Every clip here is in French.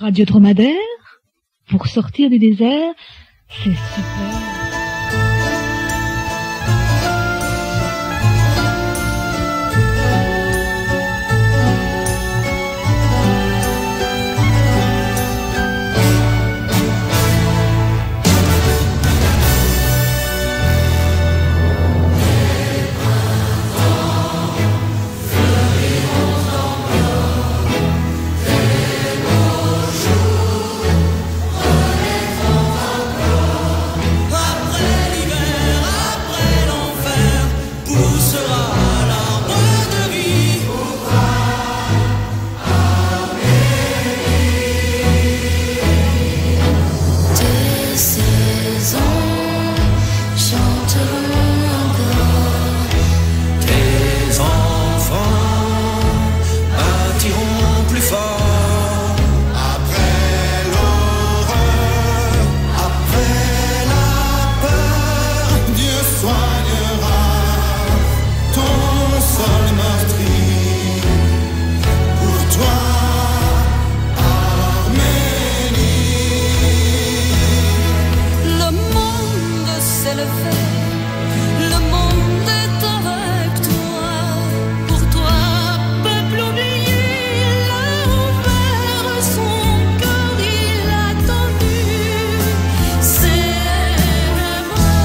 Radio Dromadaire, pour sortir du désert, c'est super. Le monde est avec toi. Pour toi, peuple oublié, l'envers son cœur il attendit ses mois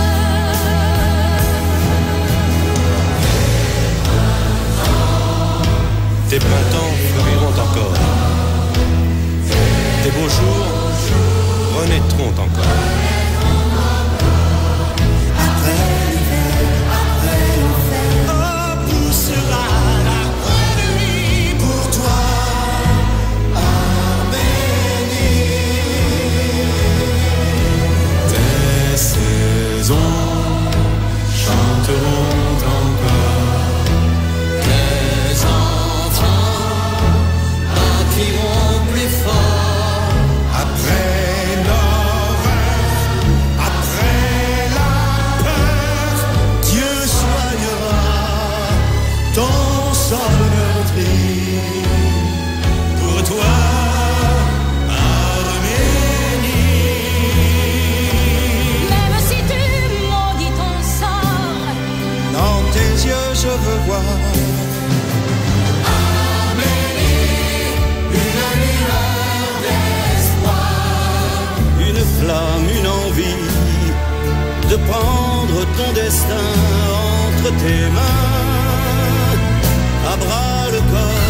Tes printemps brilleront encore. Tes beaux jours renaîtront encore. ton sol meurtri. Pour toi, Arménie. Même si tu maudis ton sort, dans tes yeux je veux voir. Arménie, une lueur d'espoir, une flamme, une envie de prendre ton destin entre tes mains à bras le corps.